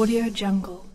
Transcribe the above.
Audio Jungle.